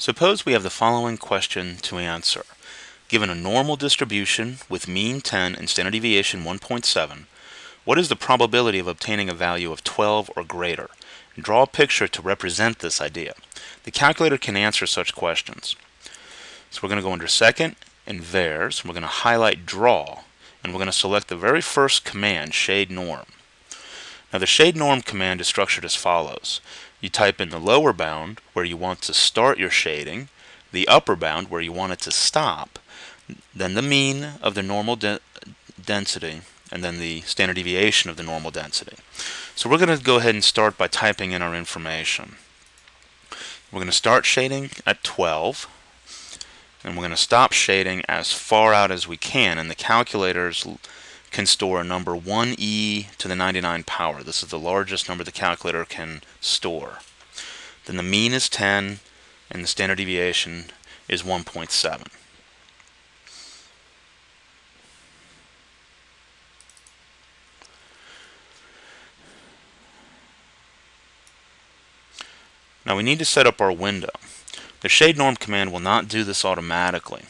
Suppose we have the following question to answer. Given a normal distribution with mean 10 and standard deviation 1.7, what is the probability of obtaining a value of 12 or greater? Draw a picture to represent this idea. The calculator can answer such questions. So we're going to go under second and vars. We're going to highlight draw and we're going to select the very first command, shade norm. Now the shade norm command is structured as follows. You type in the lower bound where you want to start your shading, the upper bound where you want it to stop, then the mean of the normal de density, and then the standard deviation of the normal density. So we're going to go ahead and start by typing in our information. We're going to start shading at 12, and we're going to stop shading as far out as we can, and the calculators can store a number 1e to the 99 power. This is the largest number the calculator can store. Then the mean is 10 and the standard deviation is 1.7. Now we need to set up our window. The shade norm command will not do this automatically.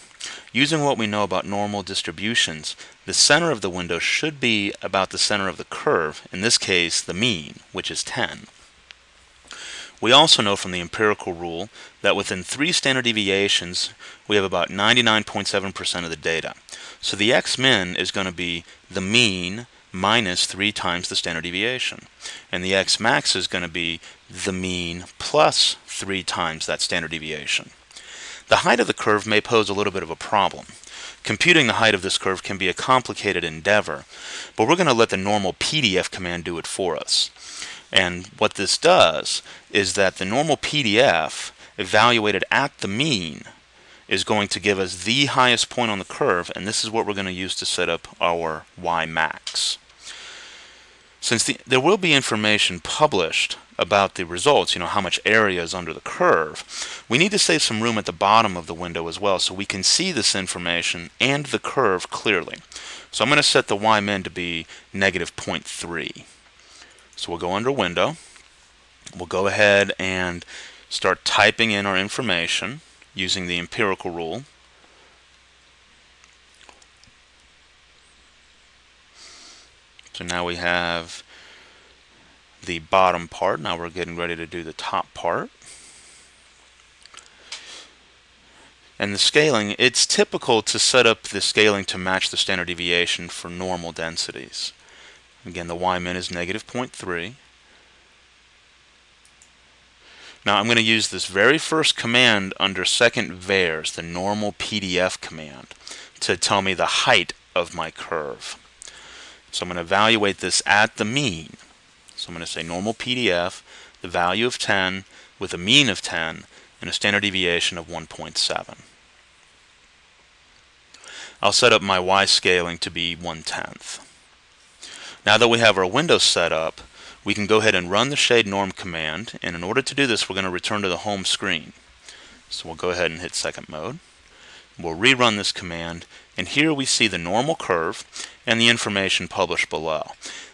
Using what we know about normal distributions, the center of the window should be about the center of the curve, in this case the mean, which is 10. We also know from the empirical rule that within three standard deviations we have about 99.7% of the data. So the x-min is going to be the mean minus 3 times the standard deviation. And the x-max is going to be the mean plus 3 times that standard deviation. The height of the curve may pose a little bit of a problem. Computing the height of this curve can be a complicated endeavor, but we're going to let the normal PDF command do it for us. And what this does is that the normal PDF evaluated at the mean is going to give us the highest point on the curve, and this is what we're going to use to set up our Y max. Since the, there will be information published about the results, you know, how much area is under the curve, we need to save some room at the bottom of the window as well so we can see this information and the curve clearly. So I'm going to set the y min to be negative 0.3. So we'll go under window. We'll go ahead and start typing in our information using the empirical rule. So now we have the bottom part. Now we're getting ready to do the top part. And the scaling, it's typical to set up the scaling to match the standard deviation for normal densities. Again, the y min is negative 0.3. Now I'm going to use this very first command under second vars, the normal PDF command, to tell me the height of my curve. So I'm going to evaluate this at the mean. So I'm going to say normal PDF, the value of 10 with a mean of 10 and a standard deviation of 1.7. I'll set up my Y scaling to be 1 tenth. Now that we have our window set up, we can go ahead and run the shade norm command and in order to do this we're going to return to the home screen. So we'll go ahead and hit second mode. We'll rerun this command and here we see the normal curve and the information published below.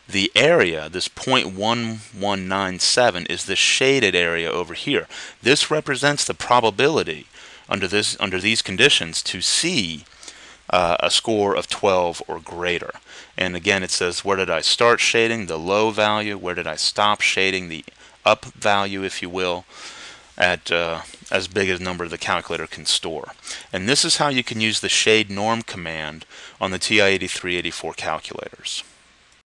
The area, this 0.1197, is the shaded area over here. This represents the probability under this under these conditions to see uh, a score of 12 or greater. And again, it says where did I start shading, the low value, where did I stop shading, the up value, if you will, at uh, as big a number the calculator can store. And this is how you can use the shade norm command on the TI-8384 calculators.